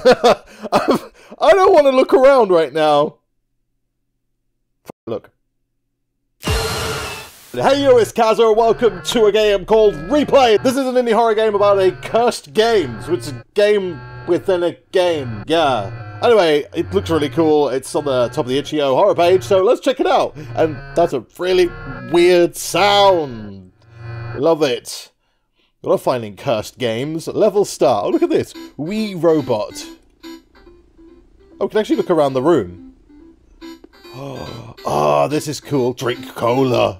I don't want to look around right now. Look. Hey yo, it's Kazo, welcome to a game called Replay! This is an indie horror game about a cursed games, which a game within a game, yeah. Anyway, it looks really cool, it's on the top of the itch.io horror page, so let's check it out! And that's a really weird sound! Love it! Love finding cursed games. Level start. Oh, look at this. Wii Robot. Oh, can actually look around the room. Oh, oh, this is cool. Drink cola.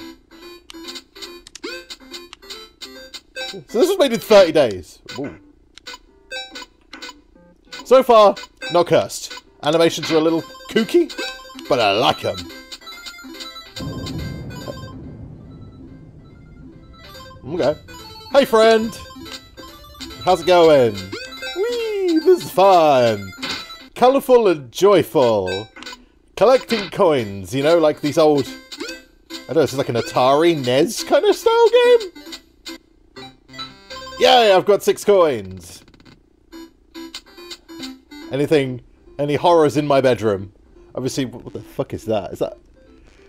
So this was made in 30 days. Ooh. So far, not cursed. Animations are a little kooky, but I like them. Okay. Hey friend! How's it going? Whee! This is fun! Colourful and joyful. Collecting coins, you know, like these old... I don't know, this is like an Atari NES kind of style game? Yay, I've got six coins! Anything... Any horrors in my bedroom? Obviously, what the fuck is that? Is that,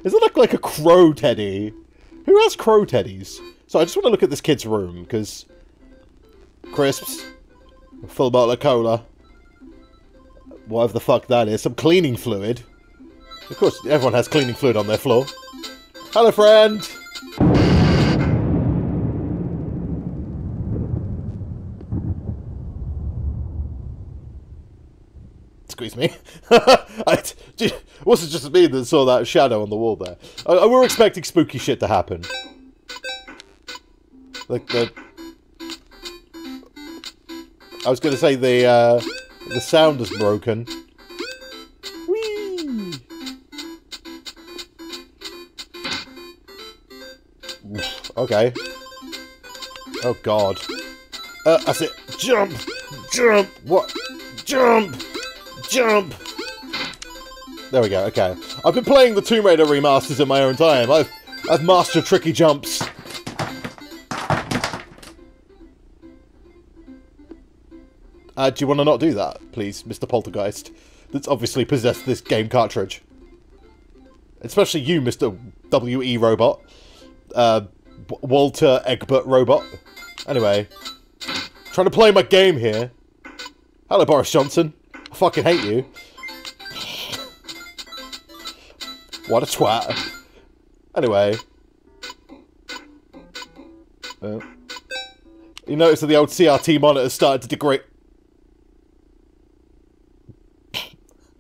is that... Look like a crow teddy? Who has crow teddies? So I just want to look at this kid's room, because... Crisps. Full bottle of cola. Whatever the fuck that is. Some cleaning fluid. Of course, everyone has cleaning fluid on their floor. Hello, friend! Squeeze me. I, wasn't just me that saw that shadow on the wall there. I, I were expecting spooky shit to happen. Like the... I was going to say the, uh, the sound is broken. Okay. Oh god. Uh, that's it. Jump! Jump! What? Jump! Jump! There we go, okay. I've been playing the Tomb Raider remasters in my own time. I've, I've mastered tricky jumps. Uh, do you want to not do that, please, Mr. Poltergeist? That's obviously possessed this game cartridge. Especially you, Mr. W.E. Robot. Uh, Walter Egbert Robot. Anyway. Trying to play my game here. Hello, Boris Johnson. I fucking hate you. what a twat. Anyway. Uh, you notice that the old CRT monitor started to degrade...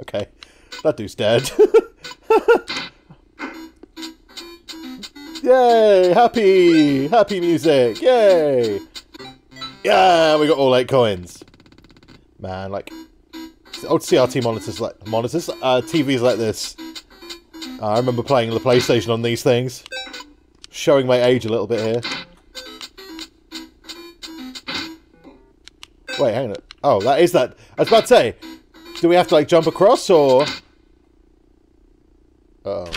Okay. That dude's dead. Yay! Happy! Happy music! Yay! Yeah, we got all eight coins. Man, like old CRT monitors like monitors, uh, TVs like this. Uh, I remember playing the PlayStation on these things. Showing my age a little bit here. Wait, hang on. Oh, that is that. I was about to say, do we have to, like, jump across, or...? Oh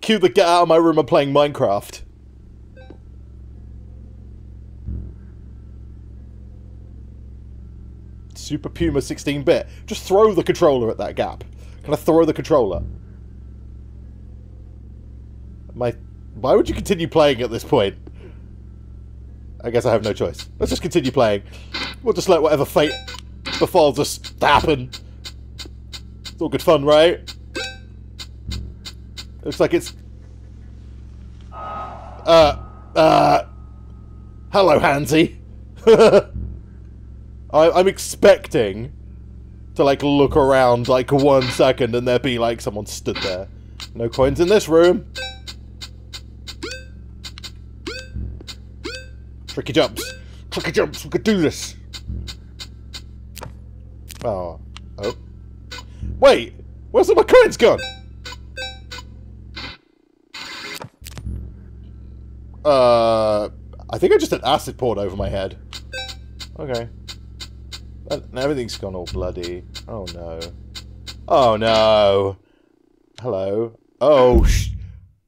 Cue the get out of my room and playing Minecraft. Super Puma 16-bit. Just throw the controller at that gap. Can I throw the controller? My... Why would you continue playing at this point? I guess I have no choice. Let's just continue playing. We'll just let whatever fate befalls us happen. It's all good fun, right? Looks like it's... Uh... Uh... Hello, Hansy. I, I'm expecting to, like, look around, like, one second and there be, like, someone stood there. No coins in this room. Tricky jumps. Tricky jumps. We could do this. Oh. Oh. Wait. Where's all my coins gone? Uh, I think I just had acid poured over my head. Okay. And everything's gone all bloody. Oh no. Oh no. Hello. Oh sh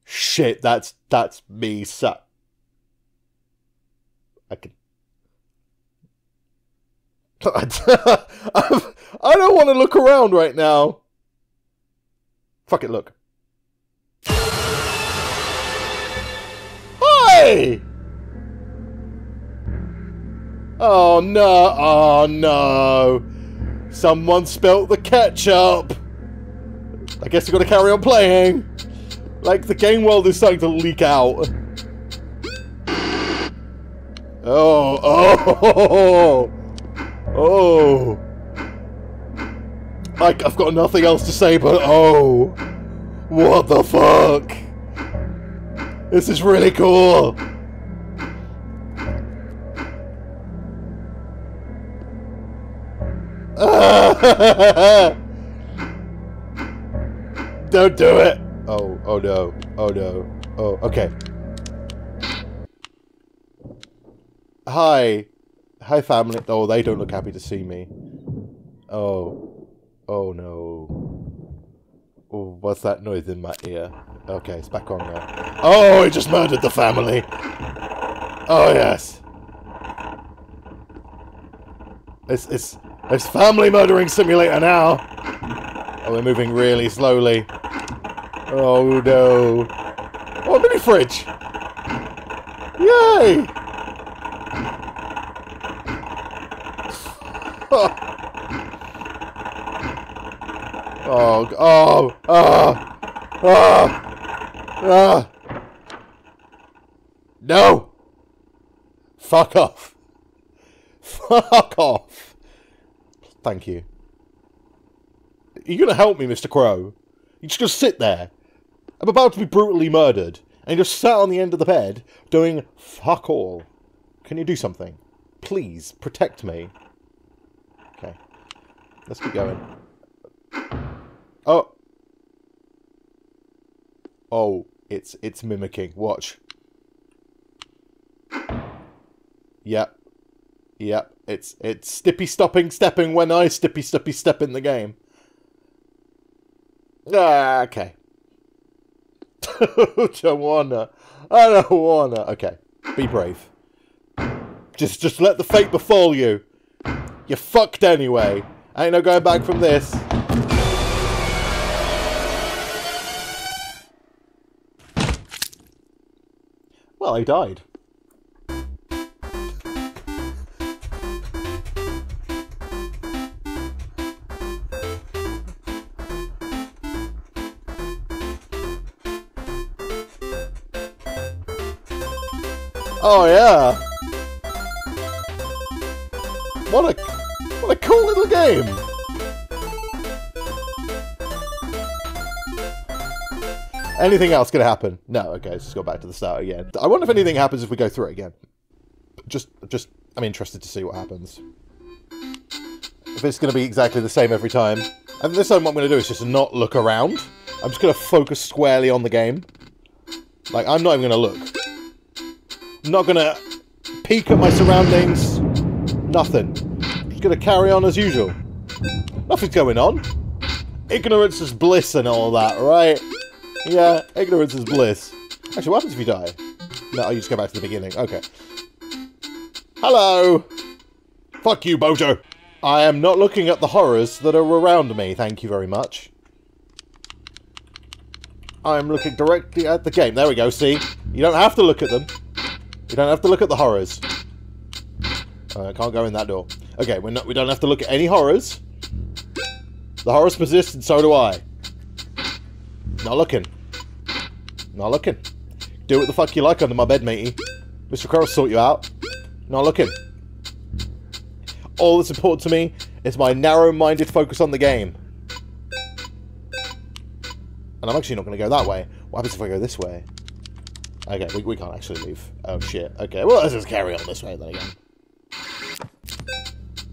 shit. That's that's me. Sa I can. I don't want to look around right now. Fuck it, look. Hi! Oh no, oh no. Someone spilt the ketchup. I guess we've gotta carry on playing. Like, the game world is starting to leak out. Oh, oh, oh. Like, I've got nothing else to say but oh. What the fuck? This is really cool. Don't do it. Oh, oh no. Oh no. Oh, okay. Hi. Hi, family. Oh, they don't look happy to see me. Oh. Oh no. Oh, what's that noise in my ear? Okay, it's back on now. Oh, he just murdered the family. Oh, yes. It's, it's, it's family murdering simulator now. Oh, we're moving really slowly. Oh, no. Oh, mini fridge. Yay! Oh, oh, oh, oh, oh. No! Fuck off. Fuck off. Thank you. Are you gonna help me, Mr. Crow? You just gonna sit there? I'm about to be brutally murdered, and you just sat on the end of the bed doing fuck all. Can you do something? Please, protect me. Okay. Let's keep going. Oh. Oh, it's it's mimicking. Watch. Yep. Yep. It's it's stippy stopping stepping when I stippy stippy step in the game. Ah, okay. don't wanna. I don't wanna. Okay. Be brave. Just just let the fate befall you. You're fucked anyway. Ain't no going back from this. Well, he died. Oh yeah. What a what a cool little game. Anything else gonna happen? No. Okay, let's just go back to the start again. I wonder if anything happens if we go through it again. Just, just, I'm interested to see what happens. If it's gonna be exactly the same every time. And this time, what I'm gonna do is just not look around. I'm just gonna focus squarely on the game. Like, I'm not even gonna look. I'm not gonna peek at my surroundings. Nothing. I'm just gonna carry on as usual. Nothing's going on. Ignorance is bliss and all that, right? Yeah, ignorance is bliss. Actually, what happens if you die? No, you just go back to the beginning. Okay. Hello! Fuck you, Bojo! I am not looking at the horrors that are around me, thank you very much. I'm looking directly at the game. There we go, see? You don't have to look at them. You don't have to look at the horrors. Uh, I can't go in that door. Okay, we're not, we don't have to look at any horrors. The horrors persist, and so do I. Not looking. Not looking. Do what the fuck you like under my bed, matey. Mr. Crow will sort you out. Not looking. All that's important to me is my narrow-minded focus on the game. And I'm actually not going to go that way. What happens if I go this way? Okay, we, we can't actually leave. Oh, shit. Okay, well, let's just carry on this way then again.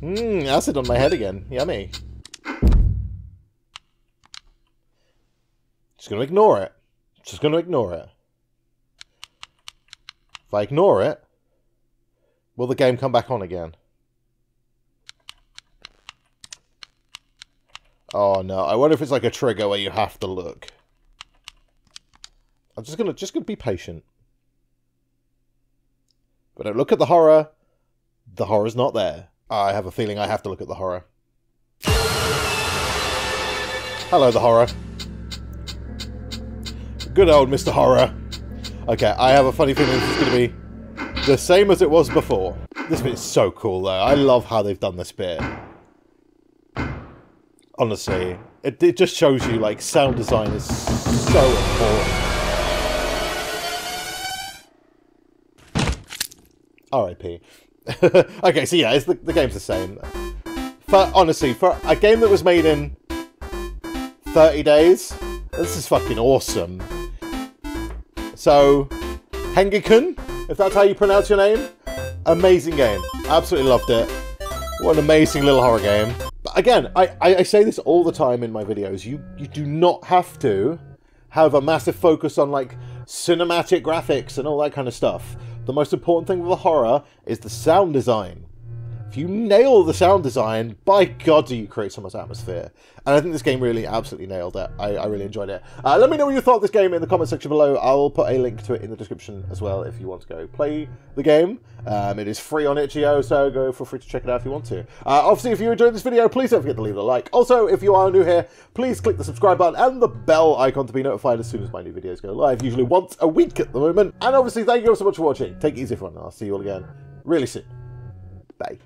Mmm, acid on my head again. Yummy. Just gonna ignore it. Just gonna ignore it. If I ignore it, will the game come back on again? Oh no, I wonder if it's like a trigger where you have to look. I'm just gonna just gonna be patient. But I look at the horror, the horror's not there. I have a feeling I have to look at the horror. Hello, the horror. Good old Mr. Horror. Okay, I have a funny feeling this is going to be the same as it was before. This bit is so cool, though. I love how they've done this bit. Honestly, it, it just shows you, like, sound design is so important. R.I.P. okay, so yeah, the, the game's the same. For, honestly, for a game that was made in 30 days, this is fucking awesome. So, Hengikun, if that's how you pronounce your name, amazing game. Absolutely loved it. What an amazing little horror game. But again, I, I, I say this all the time in my videos. You, you do not have to have a massive focus on like cinematic graphics and all that kind of stuff. The most important thing with a horror is the sound design. You nail the sound design, by God, do you create so much atmosphere. And I think this game really absolutely nailed it. I, I really enjoyed it. Uh, let me know what you thought of this game in the comment section below. I'll put a link to it in the description as well if you want to go play the game. Um, it is free on itch.io, so go feel free to check it out if you want to. Uh, obviously, if you enjoyed this video, please don't forget to leave a like. Also, if you are new here, please click the subscribe button and the bell icon to be notified as soon as my new videos go live, usually once a week at the moment. And obviously, thank you all so much for watching. Take it easy, everyone. I'll see you all again really soon. Bye.